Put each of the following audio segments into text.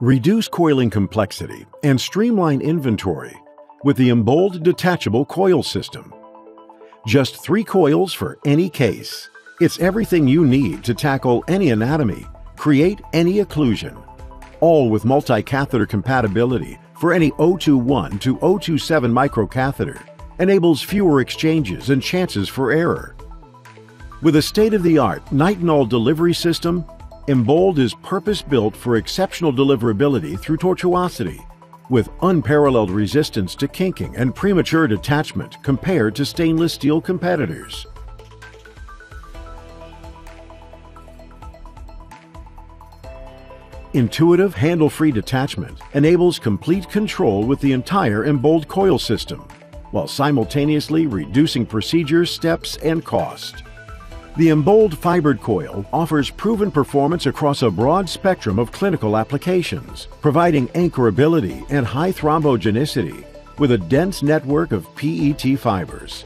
Reduce coiling complexity and streamline inventory with the Embold detachable coil system. Just three coils for any case. It's everything you need to tackle any anatomy, create any occlusion, all with multi-catheter compatibility for any 021 to 027 microcatheter, enables fewer exchanges and chances for error. With a state-of-the-art nitinol delivery system, Embold is purpose-built for exceptional deliverability through tortuosity, with unparalleled resistance to kinking and premature detachment compared to stainless steel competitors. Intuitive handle-free detachment enables complete control with the entire Embold coil system, while simultaneously reducing procedure steps and cost. The Embold Fibered Coil offers proven performance across a broad spectrum of clinical applications, providing anchorability and high thrombogenicity with a dense network of PET fibers.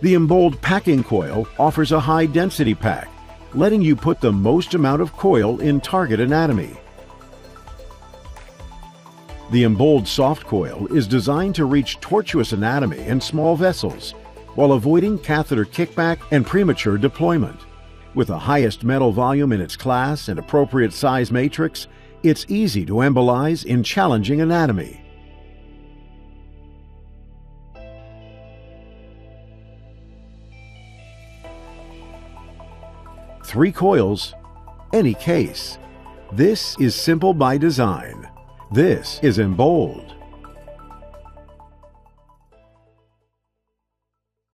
The Embold Packing Coil offers a high density pack, letting you put the most amount of coil in target anatomy. The Embold Soft Coil is designed to reach tortuous anatomy and small vessels while avoiding catheter kickback and premature deployment. With the highest metal volume in its class and appropriate size matrix, it's easy to embolize in challenging anatomy. Three coils, any case. This is simple by design. This is Embold.